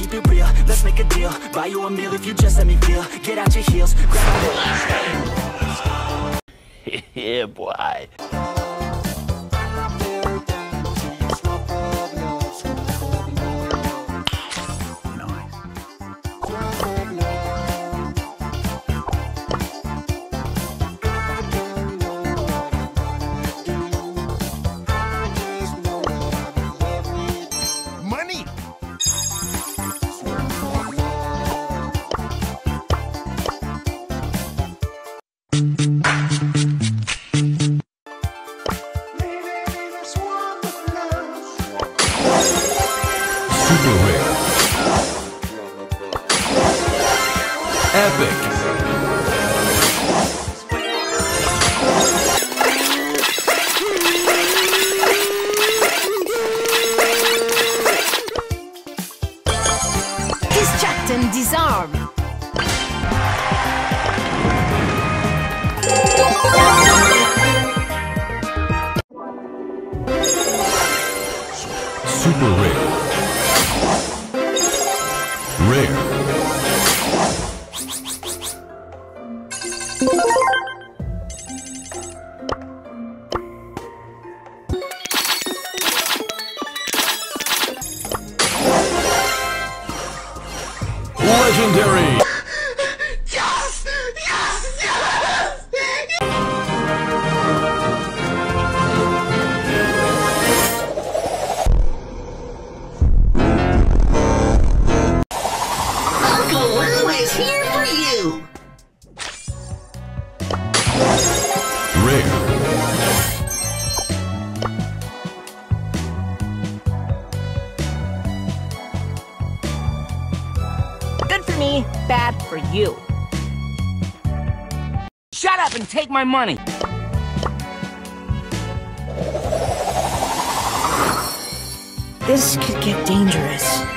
keep it real, let's make a deal. Buy you a meal if you just let me feel. Get out your heels, grab my Yeah, boy. take my money. This could get dangerous.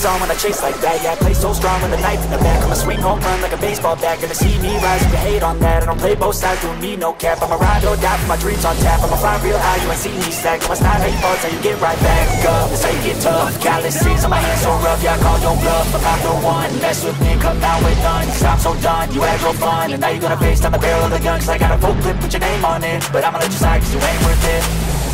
On when I chase like that. Yeah, I play so strong with a knife in the back. I'ma swing home run like a baseball bat. Gonna see me rise, you hate on that. I don't play both sides, doing me no cap. I'ma ride or die for my dreams on tap. I'ma fly real high, you ain't see me stack it's not how you fall, how you get right back up. That's how you get tough. Calluses on my hands so rough. Yeah, I call your bluff. I'm not the one. Mess with me, come out with none. Cause I'm so done, you had your fun. And now you're gonna face down the barrel of the gun Cause I got a full clip, put your name on it. But I'ma let you slide cause you ain't worth it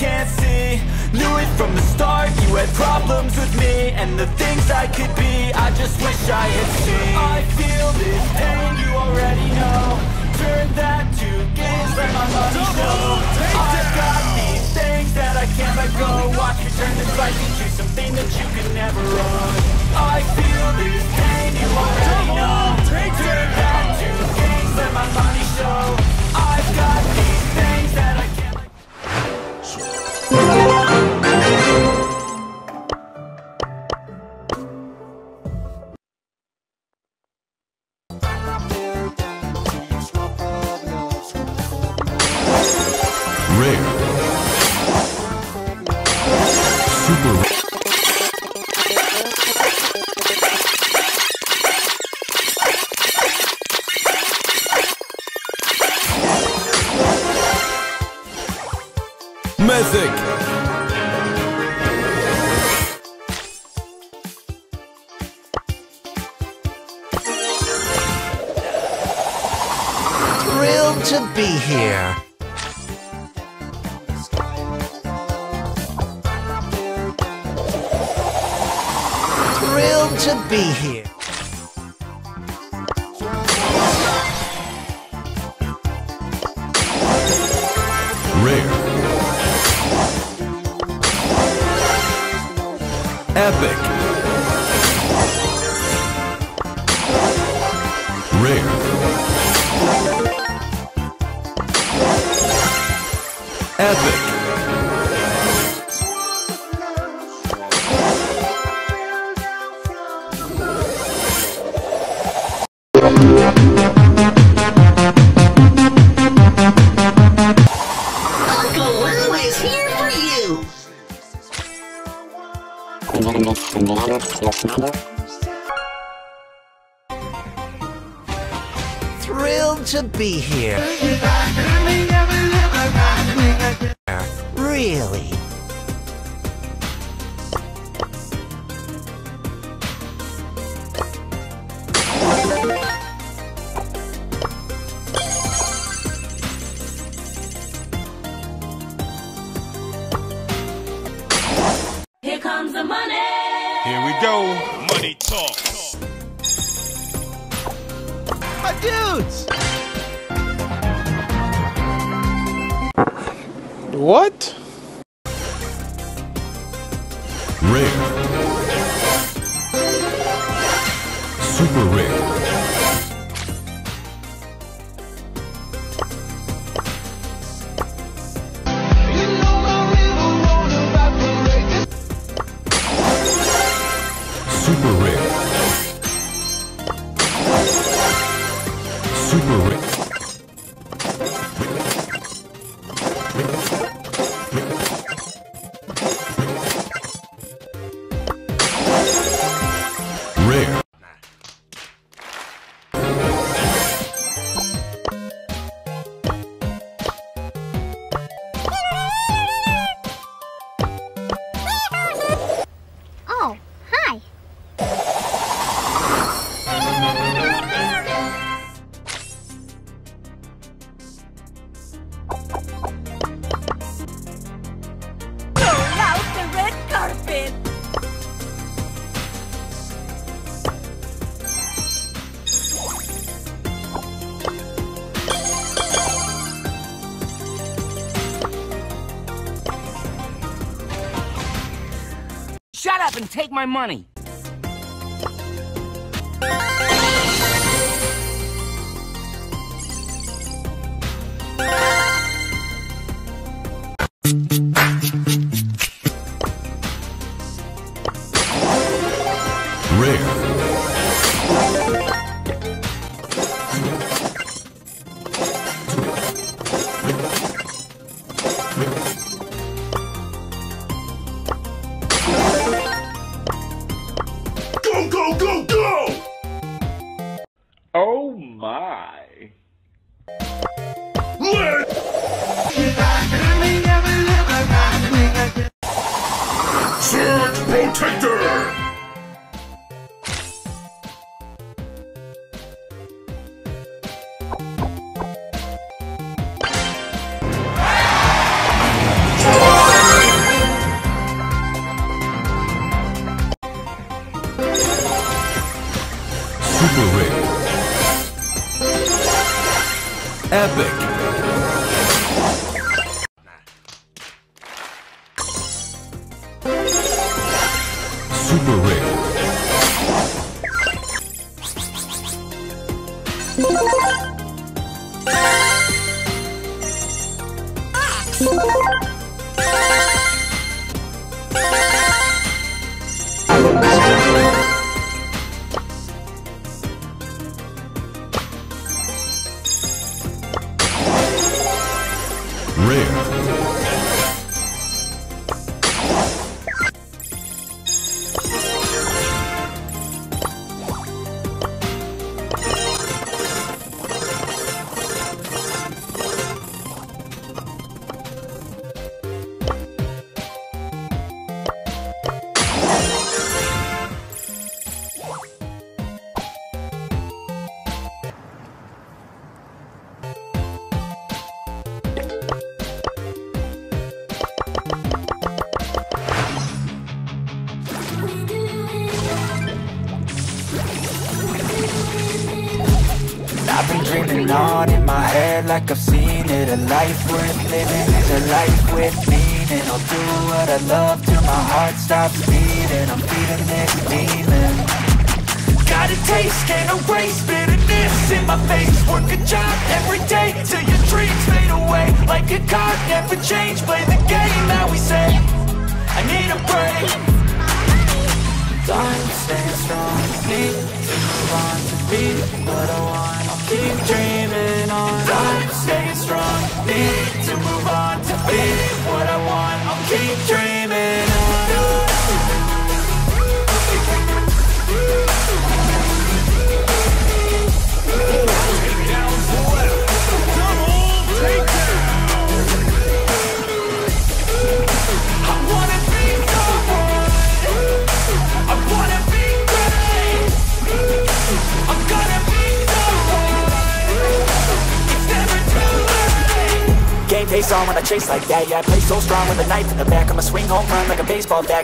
can't see. Knew it from the start, you had problems with me And the things I could be, I just wish I had seen. I feel this pain, you already know. Turn that to games, let my money show I've got these things that I can't let go. Watch me turn this life into something that you can never own. I feel this pain, you already know. Turn that to games, let my money show I've got these What? Rare. Super rare. Take my money.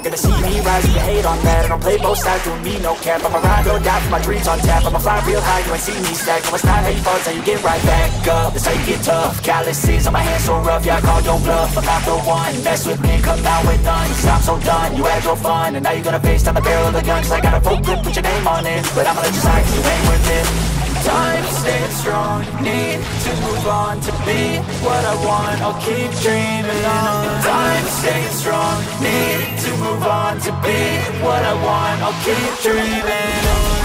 Gonna see me rise, you hate on that I don't play both sides, doing me no cap. I'ma ride or die for my dreams on tap. I'ma fly real high, you ain't see me stack. No, it's not how you fall, how you get right back up. That's how you get tough. Calluses on my hands so rough. Yeah, I call your bluff, I'm not the one. Mess with me, come out with none. Cause I'm so done, you had your fun And now you're gonna face down the barrel of the gun. Cause I got a full clip, put your name on it. But I'ma let you slide, 'cause you ain't worth it. Time staying strong, need to move on to be what I want. I'll keep dreaming on. Move on to be what I want. I'll keep dreaming on.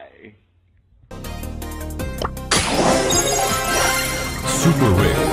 My. Super rare.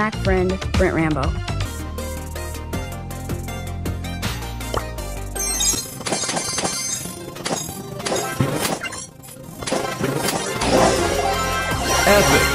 Mac friend, Brent Rambo. Epic.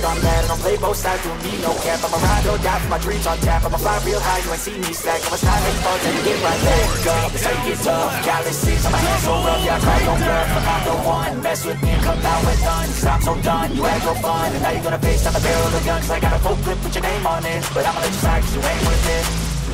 Hate on that I don't play both sides, doing me. No cap I'm a ride or die for my dreams on tap. I'ma fly real high, you ain't see me slack I was not late, fall, then get right back up. That's how you get tough. Calluses on my hands so rough. Yeah, I cry, don't I'm the one. Mess with me come out with none Cause I'm so done, you had your fun And now you're gonna face down the barrel of the guns. I got a full clip put your name on it But I'ma let you slide cause you ain't worth it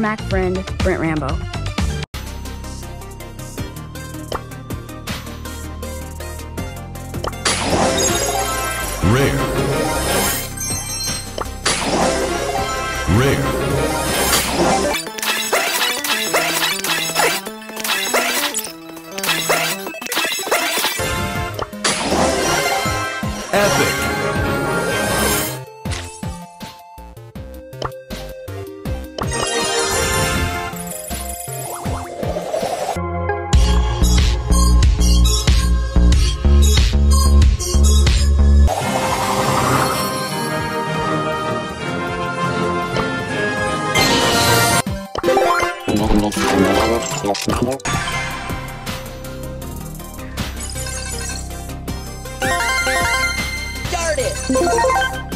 Your Mac friend, Brent Rambo. Darn it!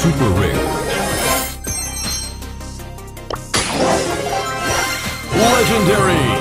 Super rare. Legendary.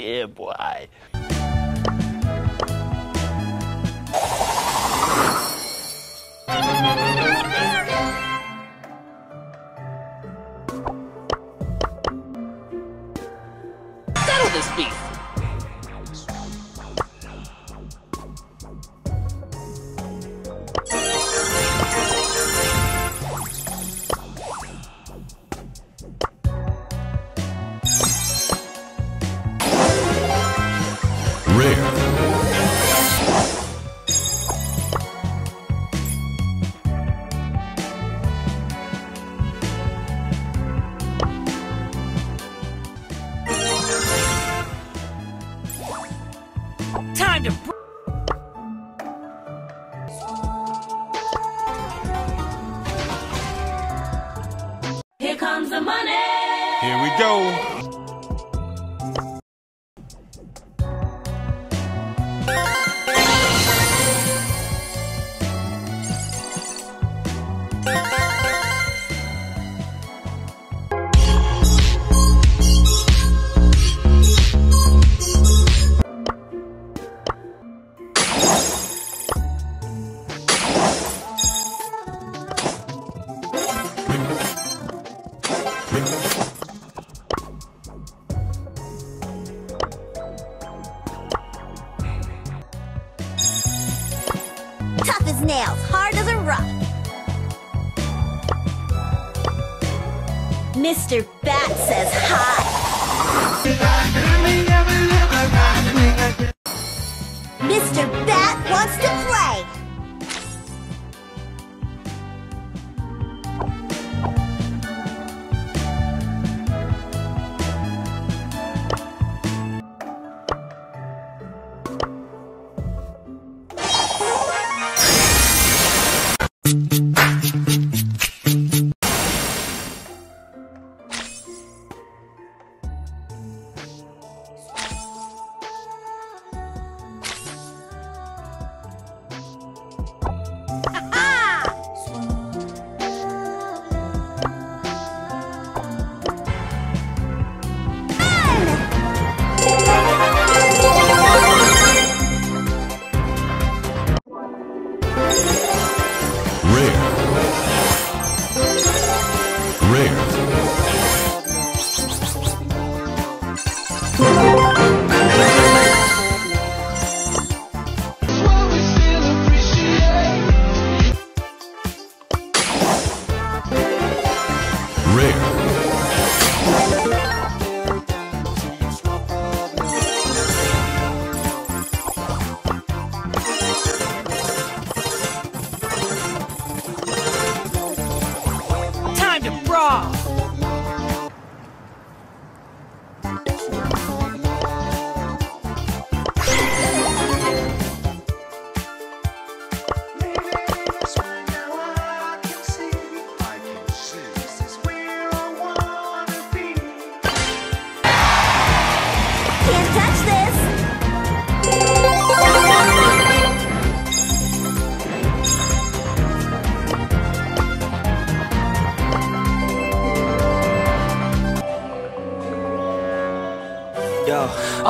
Yeah, boy.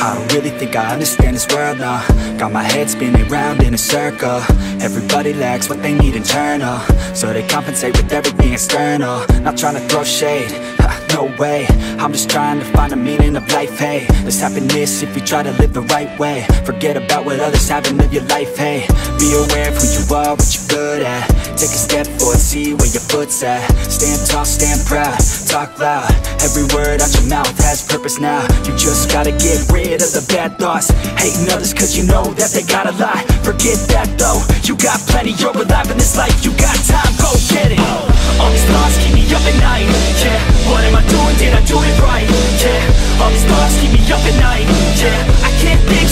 I don't really think I understand this world now Got my head spinning round in a circle. Everybody lacks what they need internal uh, So they compensate with everything external. Not trying to throw shade, ha, no way. I'm just trying to find the meaning of life, hey. There's happiness if you try to live the right way. Forget about what others have and live your life, hey. Be aware of who you are, what you're good at. Take a step forward, see where your foot's at. Stand tall, stand proud, talk loud. Every word out your mouth has purpose now. You just gotta get rid of the bad thoughts. Hating others cause you know that they gotta lie. Forget that though, you got plenty, you're alive in this life. You got time, go get it. All these thoughts keep me up at night. Yeah, what am I did I do it right? Yeah, all these thoughts keep me up at night Yeah, I can't think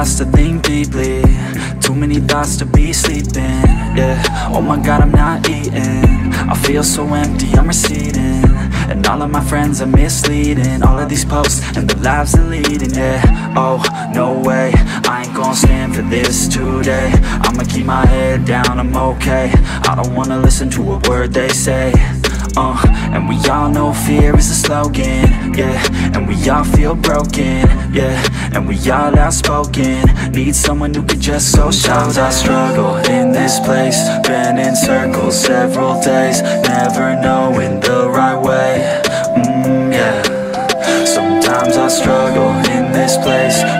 thoughts to think deeply. Too many thoughts to be sleeping. Yeah, oh my god I'm not eating. I feel so empty, I'm receding. And all of my friends are misleading. All of these posts and the lives they're leading Yeah, oh, no way. I ain't gonna stand for this today. I'ma keep my head down, I'm okay. I don't wanna listen to a word they say. Uh, and we all know fear is a slogan, yeah. And we all feel broken, yeah And we all outspoken. Need someone who could just so Sometimes I struggle in this place. Been in circles several days. Never knowing the right way, mm, yeah. Sometimes I struggle in this place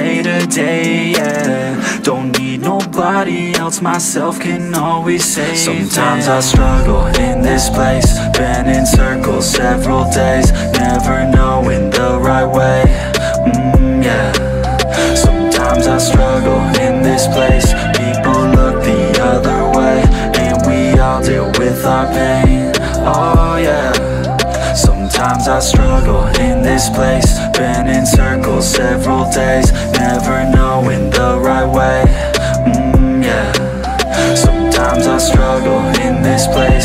day to day, yeah. Don't need nobody else, myself can always save Sometimes I struggle in this place Been in circles several days Never knowing the right way, mm, yeah. Sometimes I struggle in this place Sometimes I struggle in this place. Been in circles several days. Never knowing the right way, mm, yeah. Sometimes I struggle in this place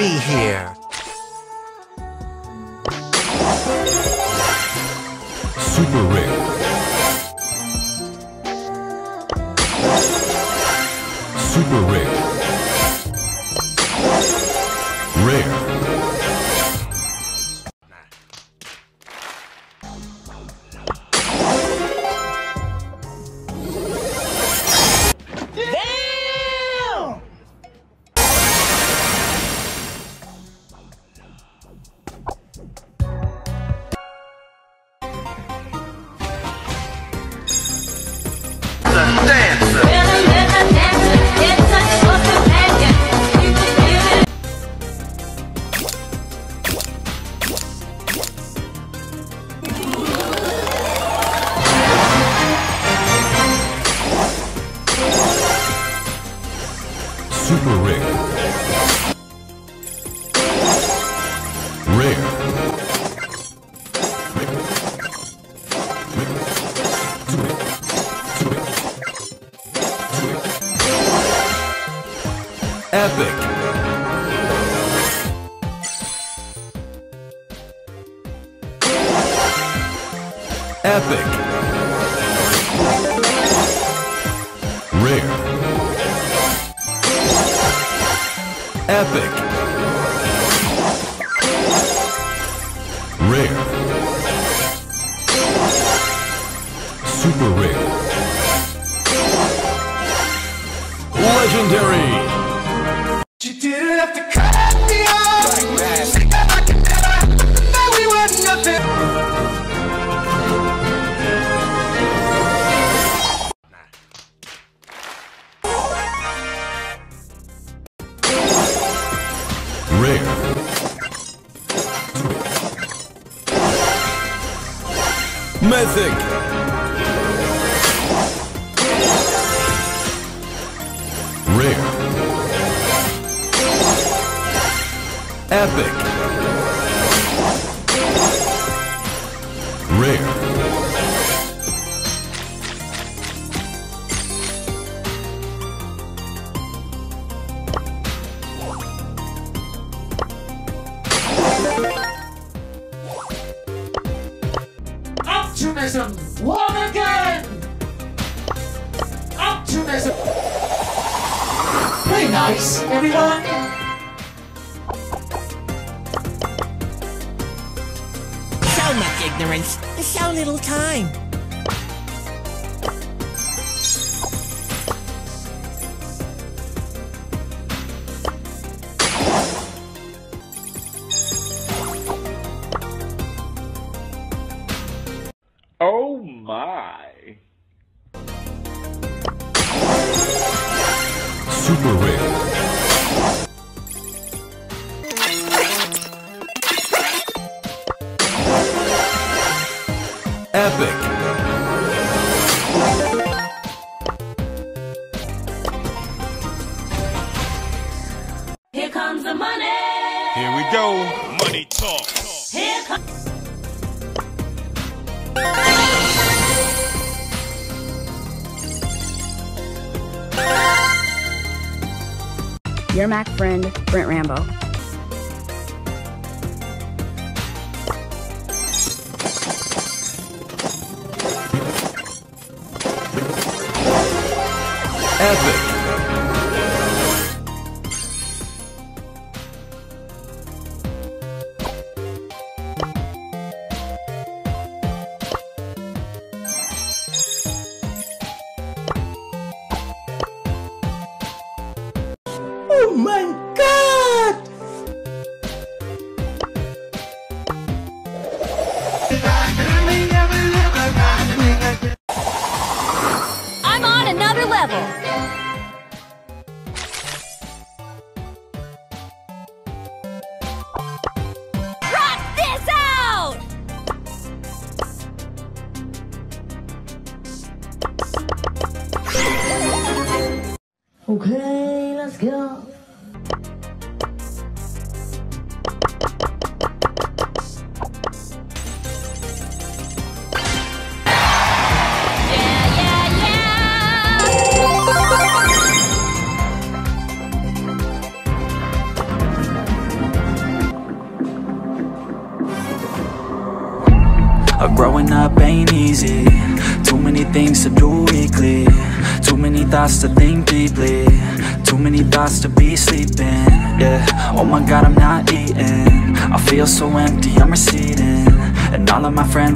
be here. Super rare. Super rare. Ignorance, so little time. Oh my. Super rare.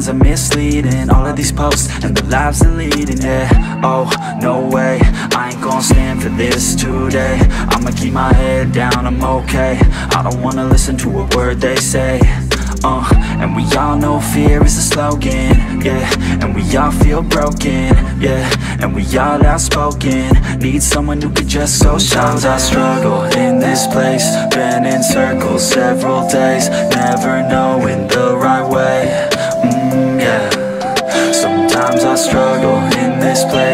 Friends are misleading. All of these posts and the lives they're leading. Yeah. Oh, no way. I ain't gonna stand for this today. I'ma keep my head down, I'm okay. I don't wanna listen to a word they say. Uh, and we all know fear is a slogan, yeah And we all feel broken, yeah And we all outspoken Need someone who could just so Sometimes I struggle in this place Been in circles several days Never knowing the right way, struggle in this place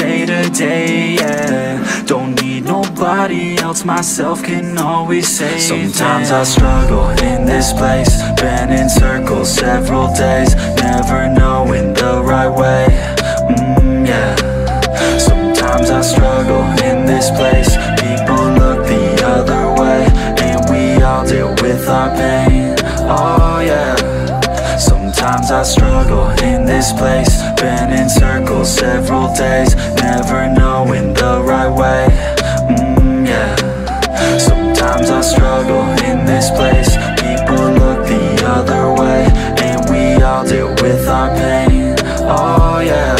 day to day, yeah. Don't need nobody else, myself can always save Sometimes I struggle in this place Been in circles several days Never knowing the right way, mm, yeah. Sometimes I struggle in this place People look the other way And we all deal with our pain, oh yeah Sometimes I struggle in this place. Been in circles several days Never knowing the right way, mm, yeah. Sometimes I struggle in this place. People look the other way And we all deal with our pain, oh yeah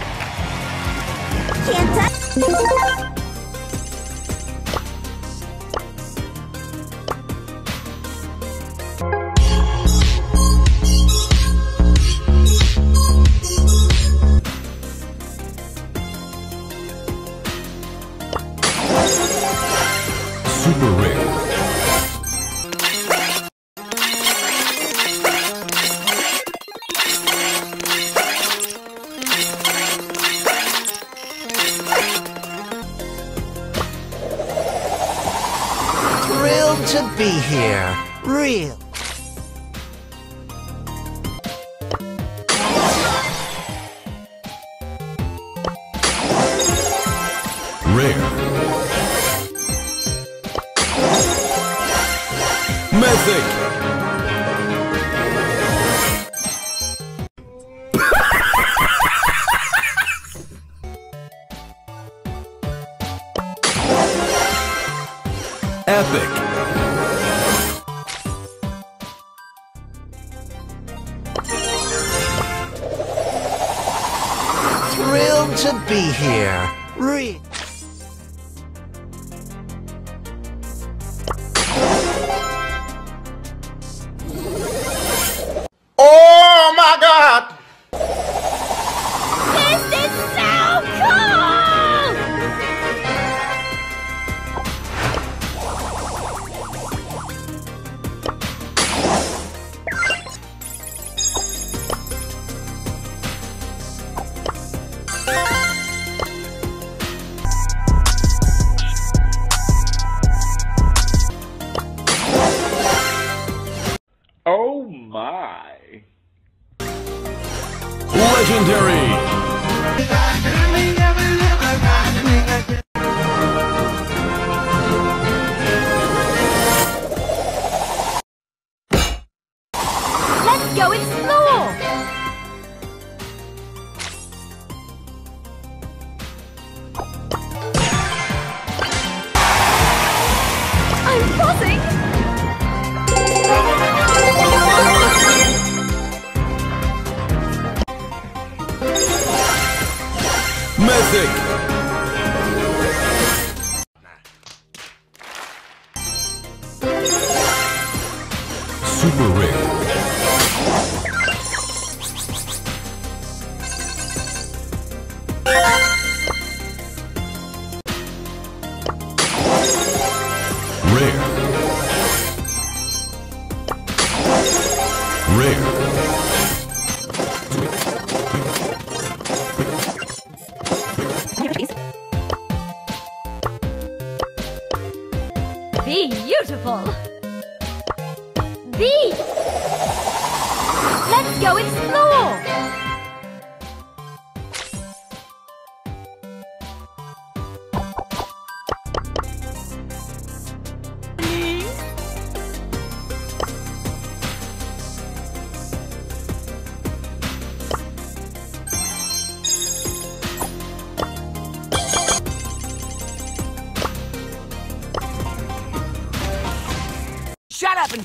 Can't touch.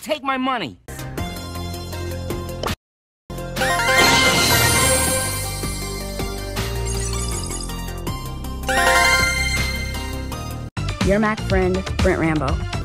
Take my money. Your Mac friend, Brent Rambo.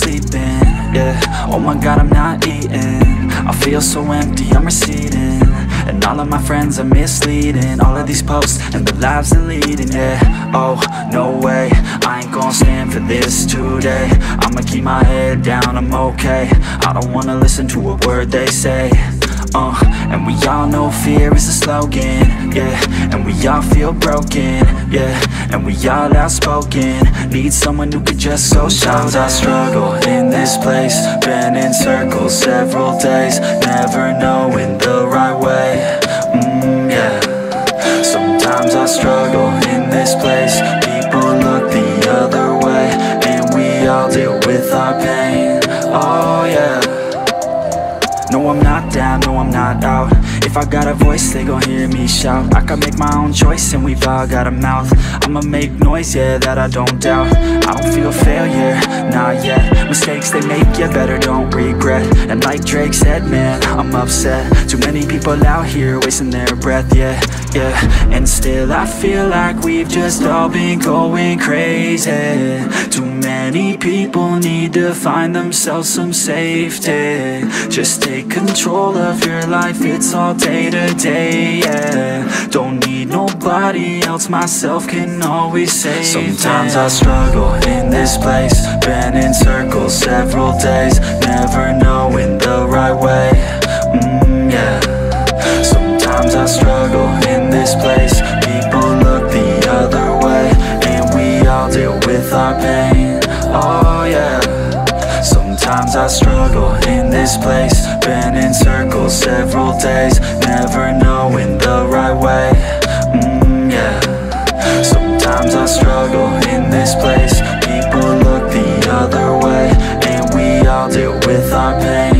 Sleeping. Yeah, oh my god I'm not eating. I feel so empty, I'm receding. And all of my friends are misleading. All of these posts and the lives they're leading Yeah, oh, no way. I ain't gonna stand for this today. I'ma keep my head down, I'm okay. I don't wanna listen to a word they say uh, and we all know fear is a slogan, yeah. And we all feel broken, yeah. And we all outspoken. Need someone who could just go Sometimes I struggle in this place. Been in circles several days Never knowing the right way, mm, yeah. Sometimes I struggle in this place People look the other way And we all deal with our pain, oh yeah If I got a voice, they gon' hear me shout. I can make my own choice and we've all got a mouth. I'ma make noise, yeah, that I don't doubt. I don't feel failure, not yet. Mistakes they make, yeah, better don't regret And like Drake said, man, I'm upset. Too many people out here wasting their breath, yeah, yeah. And still I feel like we've just all been going crazy. Too many people need to find themselves some safety. Just take control of your life, it's all day to day, yeah. Don't need nobody else, myself can always save Sometimes I struggle in this place Been in circles several days Never knowing the right way, mm, yeah. Sometimes I struggle in this place. People look the other way And we all deal with our pain, oh yeah. Sometimes I struggle in this place. Been in circles several days. Never knowing the right way, mm, yeah. Sometimes I struggle in this place with our pain,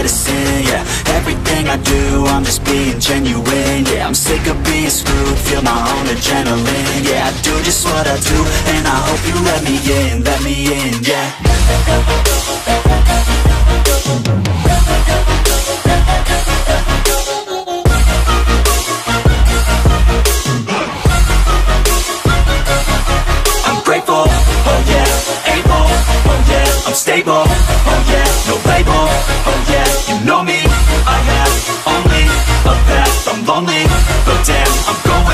medicine Yeah, everything I do, I'm just being genuine Yeah, I'm sick of being screwed, feel my own adrenaline Yeah, I do just what I do, and I hope you let me in, let me in, yeah. I'm grateful, oh yeah, able, oh yeah, I'm stable, oh yeah, no label, oh yeah, you know me, I have only a path, I'm lonely, but damn, I'm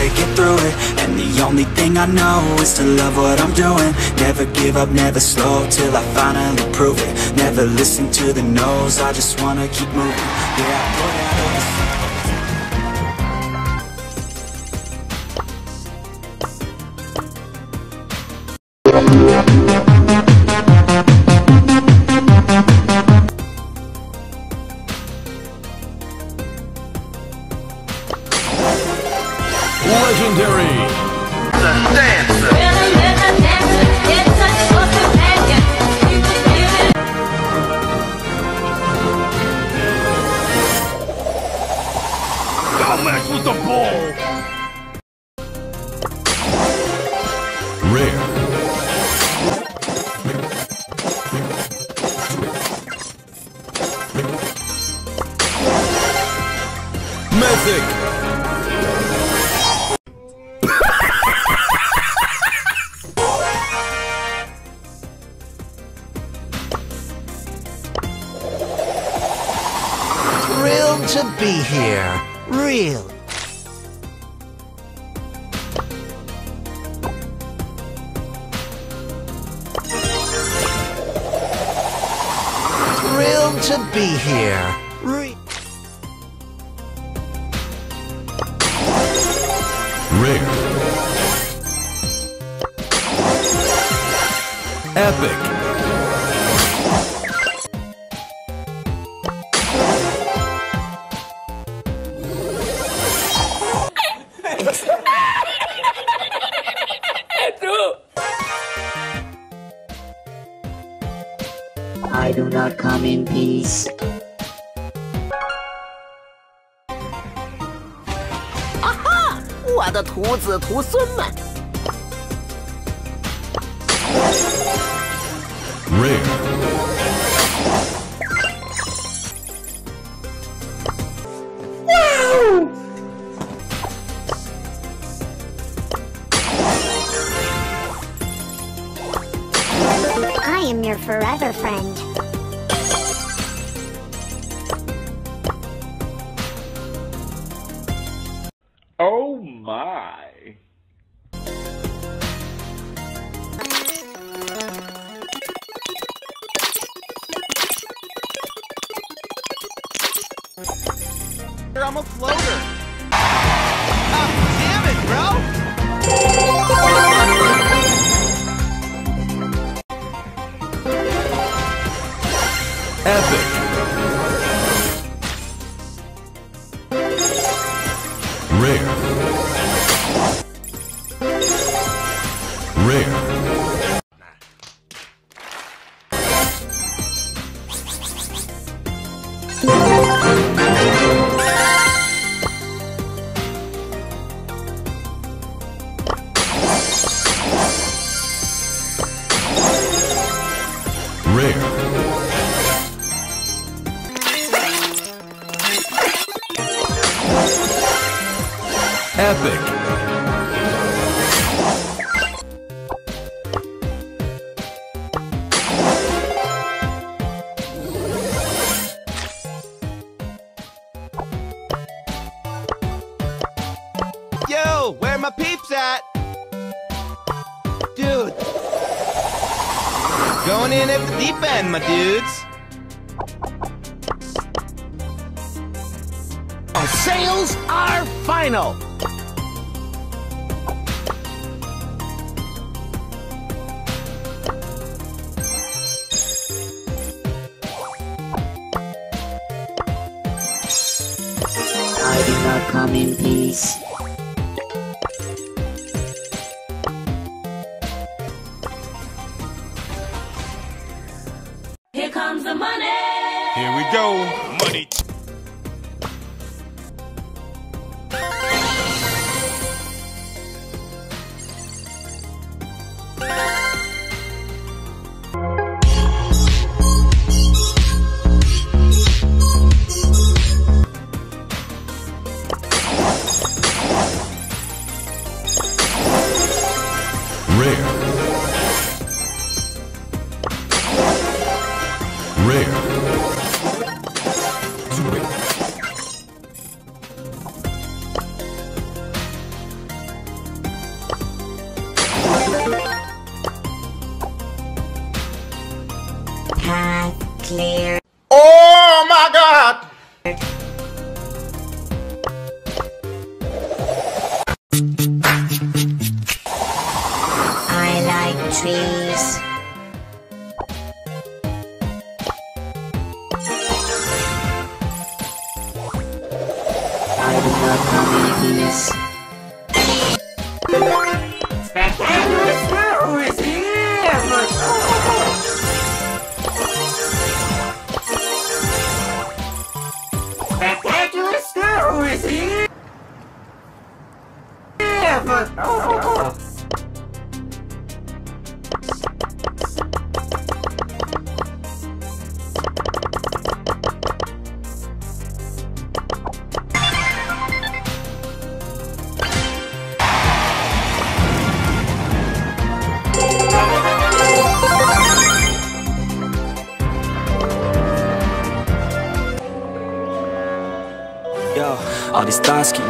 gotta get through it, and the only thing I know is to love what I'm doing, never give up, never slow, till I finally prove it, never listen to the no's, I just wanna keep moving, yeah, I put out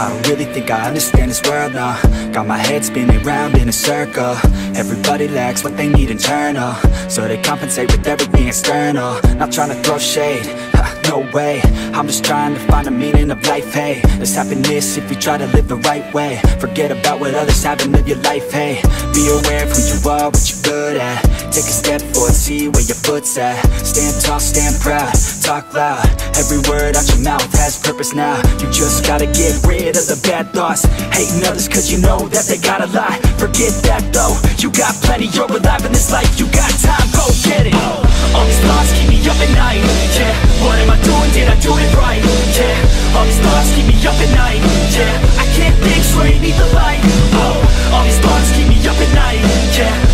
I don't really think I understand this world now Got my head spinning round in a circle. Everybody lacks what they need internal. So they compensate with everything external. Not trying to throw shade, ha, no way. I'm just trying to find the meaning of life, hey. There's happiness if you try to live the right way. Forget about what others have and live your life, hey. Be aware of who you are, what you're good at Take a step forward, see where your foot's at. Stand tall, stand proud, talk loud. Every word out your mouth has purpose now. You just gotta get rid of the bad thoughts. Hating others cause you know that they got a lie. Forget that though, you got plenty You're alive in this life, you got time, go get it. All these thoughts keep me up at night, yeah. What am I doing, did I do it right, yeah? All these thoughts keep me up at night, yeah. I can't think straight, need the light, oh All these thoughts keep me up at night, yeah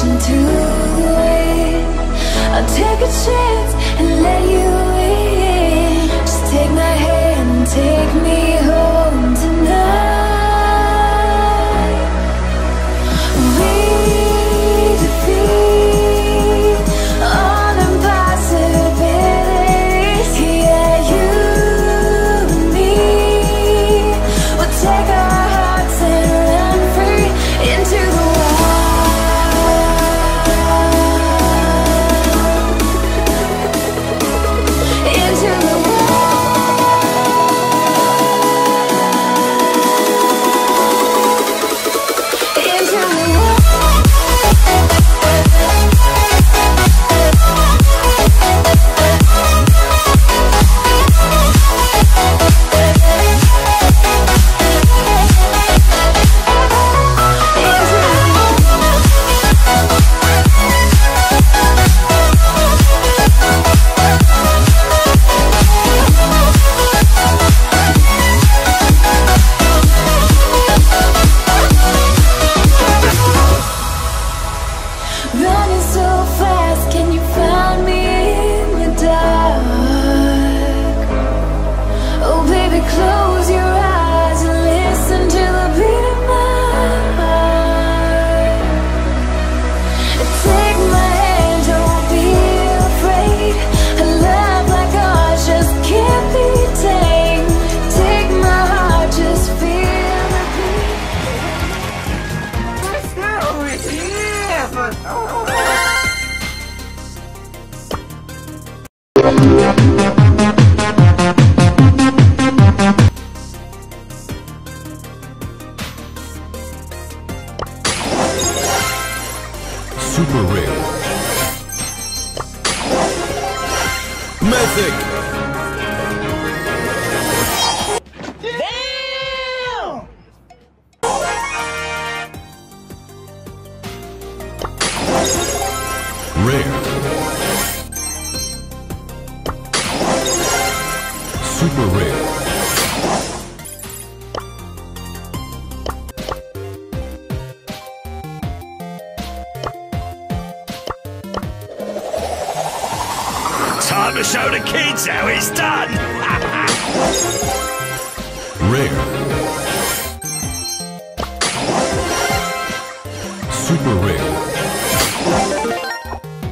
To the rain I'll take a chance and let you